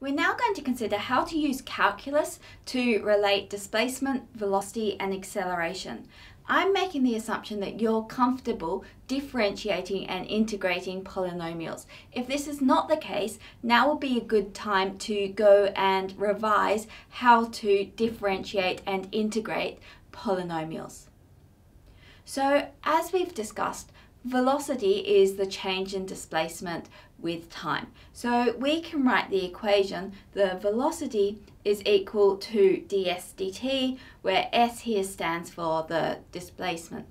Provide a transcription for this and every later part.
We're now going to consider how to use calculus to relate displacement, velocity and acceleration. I'm making the assumption that you're comfortable differentiating and integrating polynomials. If this is not the case, now would be a good time to go and revise how to differentiate and integrate polynomials. So as we've discussed, velocity is the change in displacement with time. So we can write the equation, the velocity is equal to ds dt, where s here stands for the displacement.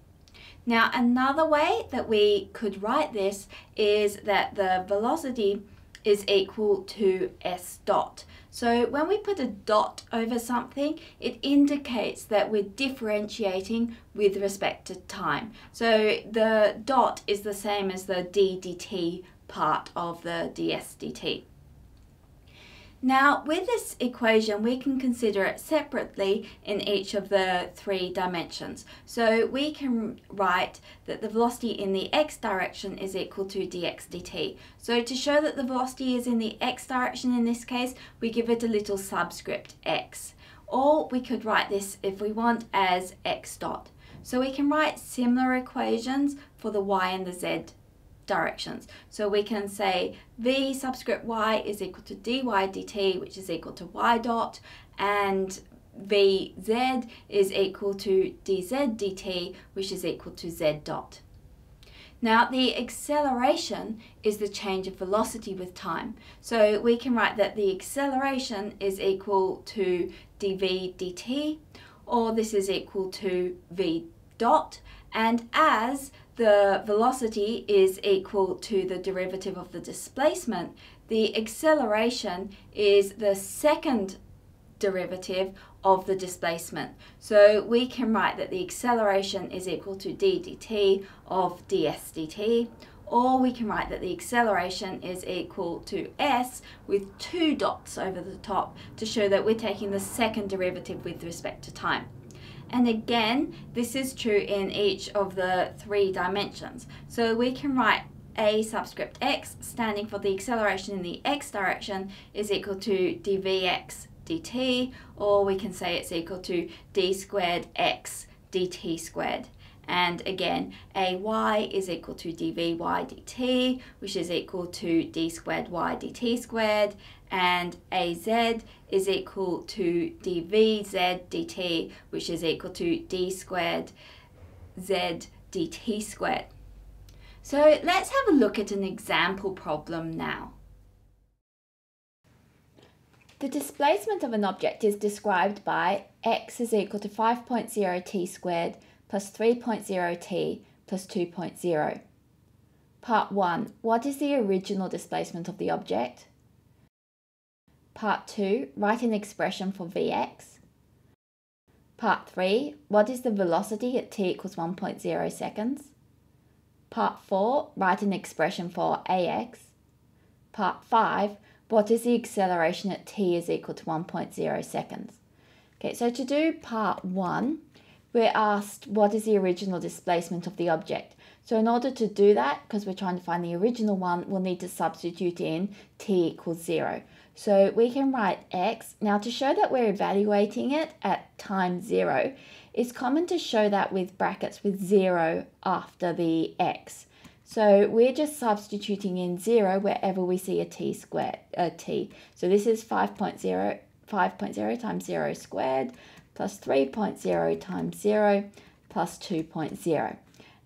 Now another way that we could write this is that the velocity is equal to s dot. So when we put a dot over something, it indicates that we're differentiating with respect to time. So the dot is the same as the d dt part of the ds dt. Now with this equation we can consider it separately in each of the three dimensions. So we can write that the velocity in the x direction is equal to dx dt. So to show that the velocity is in the x direction in this case we give it a little subscript x. Or we could write this if we want as x dot. So we can write similar equations for the y and the z directions. So we can say v subscript y is equal to dy dt, which is equal to y dot, and vz is equal to dz dt, which is equal to z dot. Now the acceleration is the change of velocity with time. So we can write that the acceleration is equal to dv dt, or this is equal to v dot, and as the velocity is equal to the derivative of the displacement, the acceleration is the second derivative of the displacement. So we can write that the acceleration is equal to d dt of ds dt, or we can write that the acceleration is equal to s with two dots over the top to show that we're taking the second derivative with respect to time. And again, this is true in each of the three dimensions. So we can write a subscript x standing for the acceleration in the x direction is equal to dvx dt, or we can say it's equal to d squared x dt squared. And again, ay is equal to dvy dt, which is equal to d squared y dt squared, and az is equal to dvz dt, which is equal to d squared z dt squared. So let's have a look at an example problem now. The displacement of an object is described by x is equal to 5.0 t squared plus 3.0 t plus 2.0. Part 1. What is the original displacement of the object? Part 2. Write an expression for Vx. Part 3. What is the velocity at t equals 1.0 seconds? Part 4. Write an expression for Ax. Part 5. What is the acceleration at t is equal to 1.0 seconds? Okay, so to do part 1, we're asked what is the original displacement of the object. So in order to do that, because we're trying to find the original one, we'll need to substitute in t equals 0. So we can write x. Now to show that we're evaluating it at time 0, it's common to show that with brackets with 0 after the x. So we're just substituting in 0 wherever we see a t squared, a t. So this is 5.0, 5.0 times 0 squared plus 3.0 times 0 plus 2.0.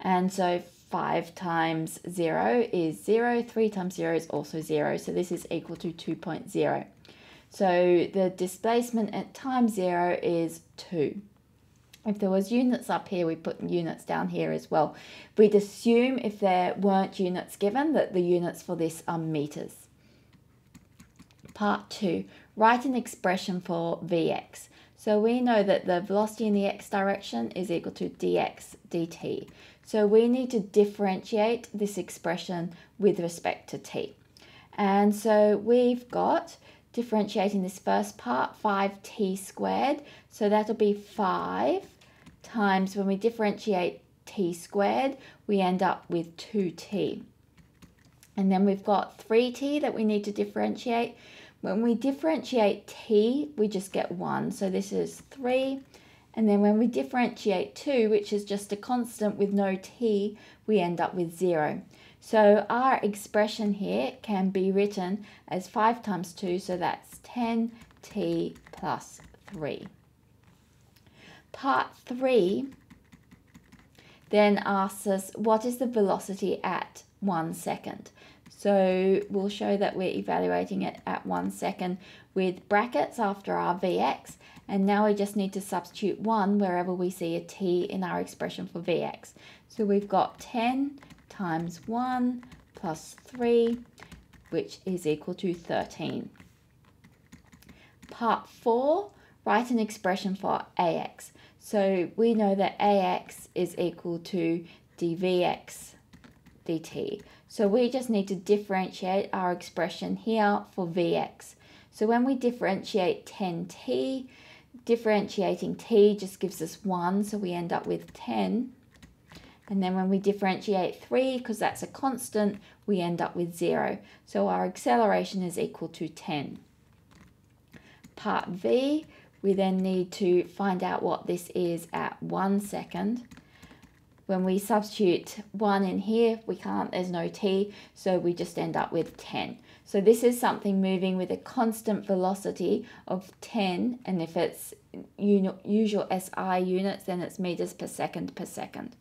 And so 5 times 0 is 0, 3 times 0 is also 0, so this is equal to 2.0. So the displacement at time 0 is 2. If there was units up here, we put units down here as well. We'd assume if there weren't units given that the units for this are meters. Part 2. Write an expression for Vx. So we know that the velocity in the x direction is equal to dx dt. So we need to differentiate this expression with respect to t. And so we've got differentiating this first part, 5t squared. So that'll be 5 times when we differentiate t squared, we end up with 2t. And then we've got 3t that we need to differentiate When we differentiate t, we just get 1. So this is 3. And then when we differentiate 2, which is just a constant with no t, we end up with 0. So our expression here can be written as 5 times 2, so that's 10t plus 3. Part 3 then asks us what is the velocity at 1 second. So we'll show that we're evaluating it at 1 second with brackets after our Vx and now we just need to substitute 1 wherever we see a t in our expression for Vx. So we've got 10 times 1 plus 3 which is equal to 13. Part 4, write an expression for ax. So we know that ax is equal to dvx dt. So we just need to differentiate our expression here for vx. So when we differentiate 10t, differentiating t just gives us 1, so we end up with 10. And then when we differentiate 3, because that's a constant, we end up with 0. So our acceleration is equal to 10. Part V, we then need to find out what this is at 1 second. When we substitute 1 in here, we can't, there's no t, so we just end up with 10. So this is something moving with a constant velocity of 10, and if it's usual SI units, then it's meters per second per second.